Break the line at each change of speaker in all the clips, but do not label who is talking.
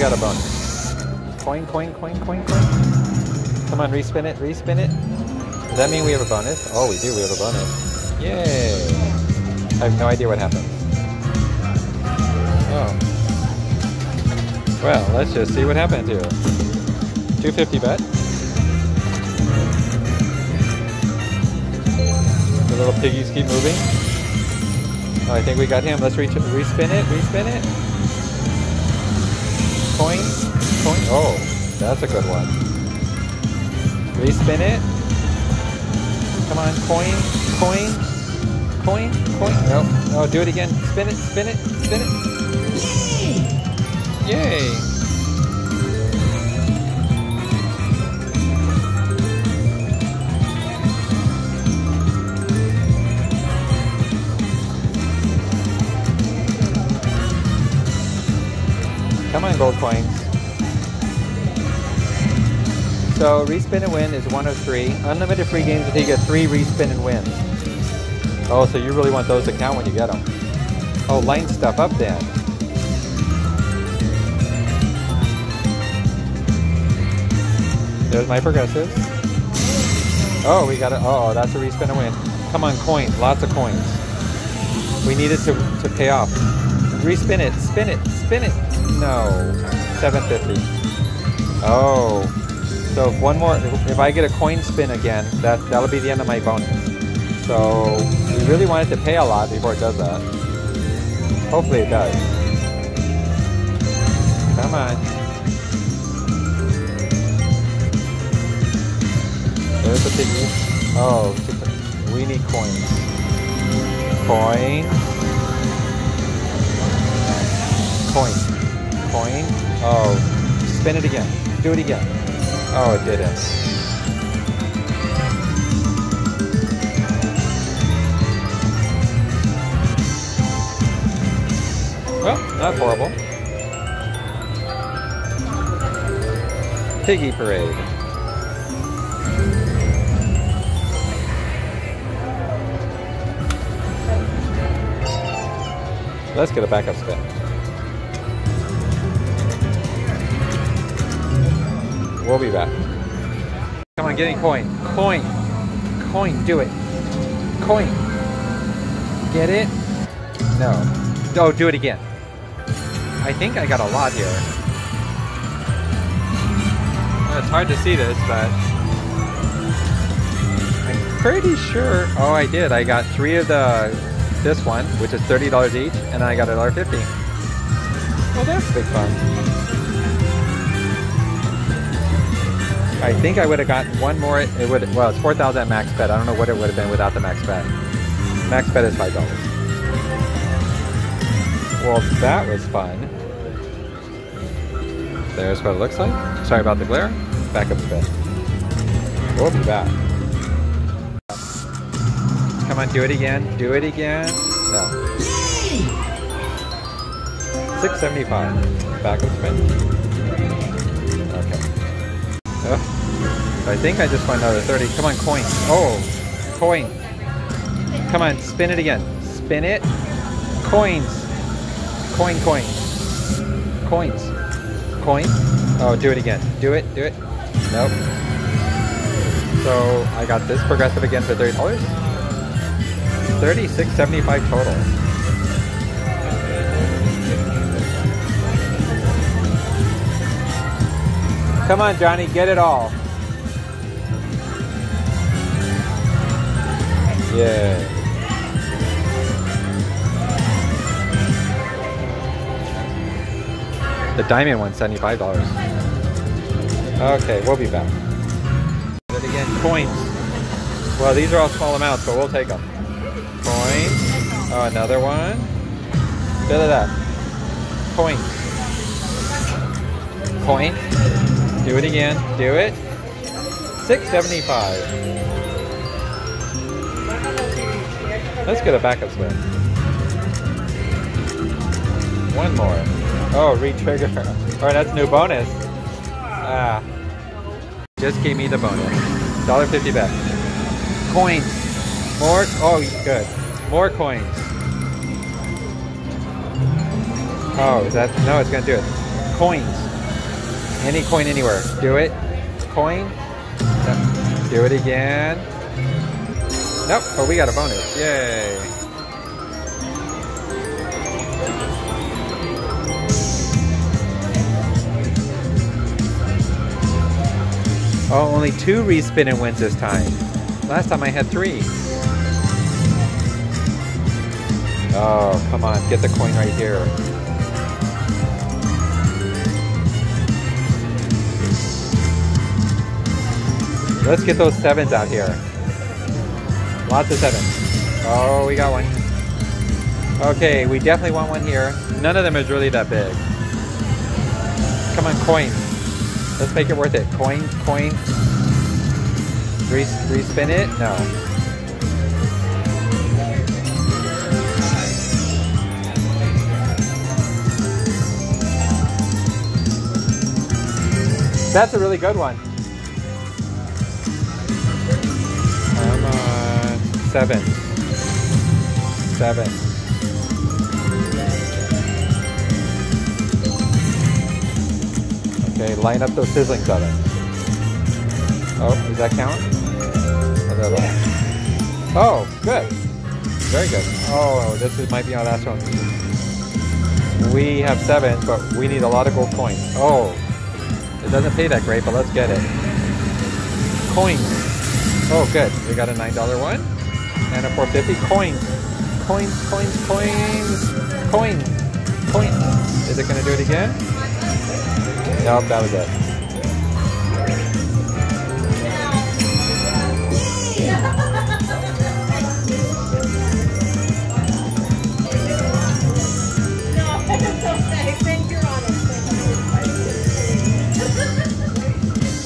got a bonus. Coin, coin, coin, coin, coin. Come on, respin it, respin it. Does that mean we have a bonus? Oh, we do, we have a bonus. Yay! I have no idea what happened. Oh. Well, let's just see what happens here. 250 bet. The little piggies keep moving. Oh, I think we got him. Let's re respin it, respin it. Oh, that's a good one. Respin it. Come on, coin, coin, coin, coin. No, no, oh, do it again. Spin it, spin it, spin it. Yay! Come on, gold coins. So respin and win is one of three. Unlimited free games until you get three respin and wins. Oh, so you really want those to count when you get them. Oh, line stuff up then. There's my progressives. Oh, we got it. Oh, that's a respin and win. Come on, coins. Lots of coins. We need it to, to pay off. Respin it. Spin it. Spin it. No. 750. Oh. So if one more, if I get a coin spin again, that, that'll be the end of my bonus. So we really want it to pay a lot before it does that. Hopefully it does. Come on. There's a piggy. Oh, we need coins. Coin. Coin. Coin. Oh, spin it again. Do it again. Oh, it didn't. Well, not horrible. Piggy Parade. Let's get a backup spin. We'll be back. Come on, get getting coin. Coin. Coin, do it. Coin. Get it? No. Oh, do it again. I think I got a lot here. Well, it's hard to see this, but... I'm pretty sure... Oh, I did. I got three of the this one, which is $30 each, and I got a $1.50. Well, that's big fun. I think I would have gotten one more. It would well, it's 4,000 max bet. I don't know what it would have been without the max bet. Max bet is $5. Well, that was fun. There's what it looks like. Sorry about the glare. Back up a bit. We'll be back. Come on, do it again. Do it again. No. 675. Back up spin. I think I just won another 30. Come on, coin. Oh, coin. Come on, spin it again. Spin it. Coins. Coin, coin. Coins. Coin. Oh, do it again. Do it, do it. Nope. So I got this progressive again for $30. 36.75 total. Come on, Johnny, get it all. Yeah. The diamond one, $75. Okay, we'll be back. It again, coins. Well, these are all small amounts, but we'll take them. Coins. Oh, another one. Fill it up. Coin. Coin. Do it again. Do it. 675. Let's get a backup spin. One more. Oh, re-trigger. Alright, that's new bonus. Ah. Just gave me the bonus. $1.50 back. Coins. More. Oh, good. More coins. Oh, is that? No, it's gonna do it. Coins. Any coin anywhere. Do it. Coin. Yep. Do it again. Nope, but we got a bonus. Yay. Oh, only two respin and wins this time. Last time I had three. Oh, come on, get the coin right here. Let's get those sevens out here. Lots of sevens. Oh, we got one. Okay, we definitely want one here. None of them is really that big. Come on, coin. Let's make it worth it. Coin, coin. Re respin it? No. That's a really good one. Seven. Seven. Okay, line up those sizzling sevens. Oh, does that count? Oh, good. Very good. Oh, this is, might be our last one. We have seven, but we need a lot of gold coins. Oh, it doesn't pay that great, but let's get it. Coins. Oh, good. We got a $9 one and a 450 coins. Coins, coins, coins, coins, coins. Is it going to do it again? Nope, that was it.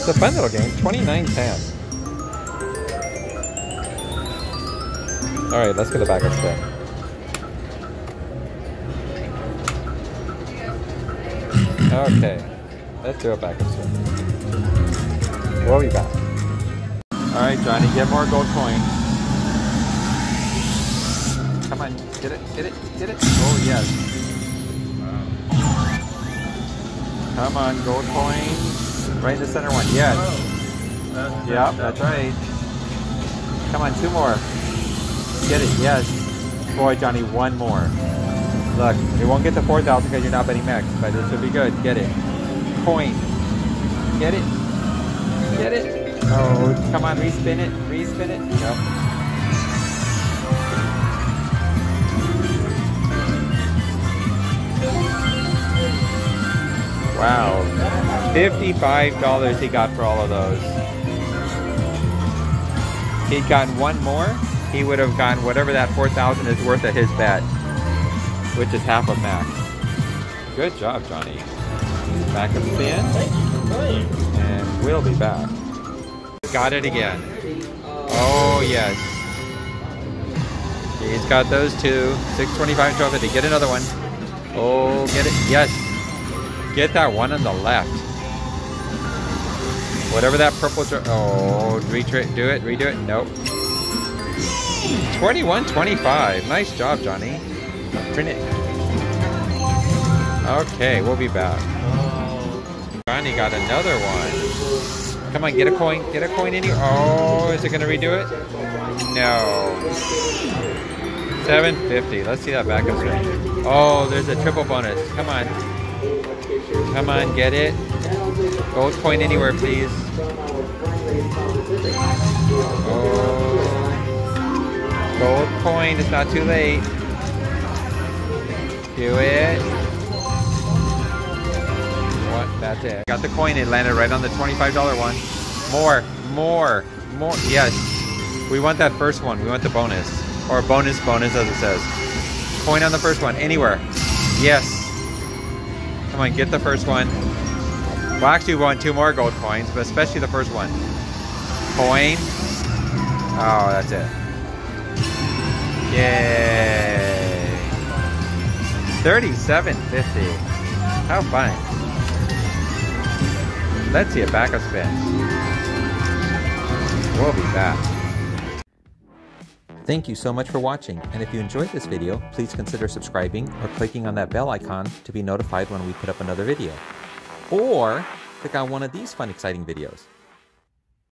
It's a fun little game. 2910. Alright, let's get a backup spin. Okay. Let's do a backup spin. We'll be back. Alright, Johnny, get more gold coins. Come on, get it, get it, get it. Oh, yes. Come on, gold coins. Right in the center one. Yes. Oh, yep, that's right. Come on, two more. Get it. Yes. Boy, Johnny, one more. Look, it won't get to 4,000 because you're not betting max, but this should be good. Get it. Coin. Get it. Get it. Oh, come on, respin it. Respin it. Yep. Wow. $55 he got for all of those. He'd gotten one more, he would have gotten whatever that 4000 is worth of his bet, which is half of max. Good job, Johnny. Back of spin. And we'll be back. Got it again. Oh, yes. He's got those two. 625 and 1250. Get another one. Oh, get it. Yes. Get that one on the left. Whatever that purple... Oh, retry, do it, redo it. Nope. 21.25. Nice job, Johnny. Print it. Okay, we'll be back. Johnny got another one. Come on, get a coin. Get a coin in here. Oh, is it going to redo it? No. 750. Let's see that backup screen. Oh, there's a triple bonus. Come on. Come on, get it. Gold coin anywhere, please. Gold coin, it's not too late. Do it. What? That's it. Got the coin, it landed right on the $25 one. More, more, more. Yes. We want that first one. We want the bonus. Or bonus, bonus, as it says. Coin on the first one, anywhere. Yes. Come on, get the first one. Well, actually, we want two more gold coins, but especially the first one. Coin. Oh, that's it. Yay. 37.50. How fun. Let's see a backup spin. We'll be back. Thank you so much for watching, and if you enjoyed this video, please consider subscribing or clicking on that bell icon to be notified when we put up another video. Or click on one of these fun, exciting videos.